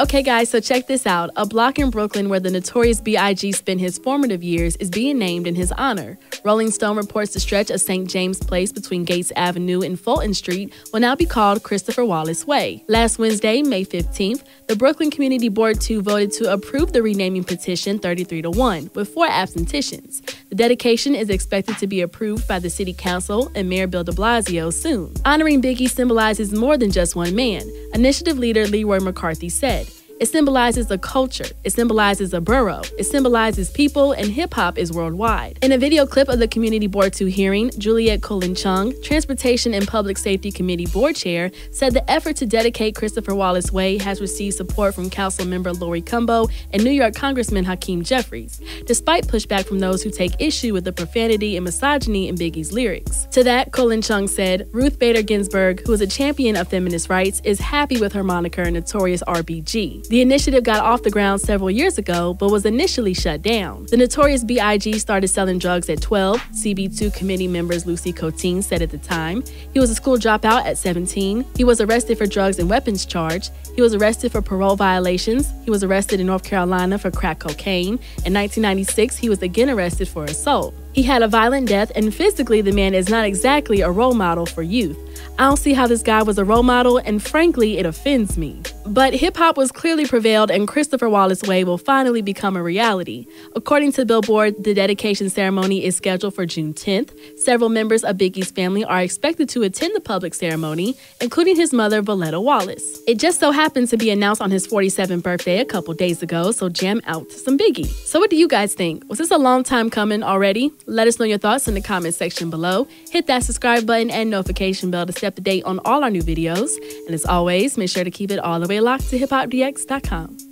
Okay, guys, so check this out. A block in Brooklyn where the notorious B.I.G. spent his formative years is being named in his honor. Rolling Stone reports the stretch of St. James Place between Gates Avenue and Fulton Street will now be called Christopher Wallace Way. Last Wednesday, May 15th, the Brooklyn Community Board 2 voted to approve the renaming petition 33 to 1 with four absentations. The dedication is expected to be approved by the City Council and Mayor Bill de Blasio soon. Honoring Biggie symbolizes more than just one man, initiative leader Leroy McCarthy said. It symbolizes a culture, it symbolizes a borough, it symbolizes people, and hip hop is worldwide. In a video clip of the Community Board 2 hearing, Juliet Cullen-Cheung, Transportation and Public Safety Committee Board Chair, said the effort to dedicate Christopher Wallace Way has received support from Council Member Laurie Cumbo and New York Congressman Hakeem Jeffries, despite pushback from those who take issue with the profanity and misogyny in Biggie's lyrics. To that, Cullen-Cheung said, Ruth Bader Ginsburg, who is a champion of feminist rights, is happy with her moniker Notorious RBG. The initiative got off the ground several years ago, but was initially shut down. The notorious B.I.G. started selling drugs at 12, CB2 committee members Lucy Koteen said at the time. He was a school dropout at 17. He was arrested for drugs and weapons charge. He was arrested for parole violations. He was arrested in North Carolina for crack cocaine. In 1996, he was again arrested for assault. He had a violent death, and physically, the man is not exactly a role model for youth. I don't see how this guy was a role model, and frankly, it offends me. But hip hop was clearly prevailed, and Christopher Wallace Way will finally become a reality. According to Billboard, the dedication ceremony is scheduled for June 10th. Several members of Biggie's family are expected to attend the public ceremony, including his mother, Voletta Wallace. It just so happened to be announced on his 47th birthday a couple days ago, so jam out to some Biggie. So, what do you guys think? Was this a long time coming already? Let us know your thoughts in the comment section below. Hit that subscribe button and notification bell to stay up to date on all our new videos. And as always, make sure to keep it all locked to hiphopdx.com.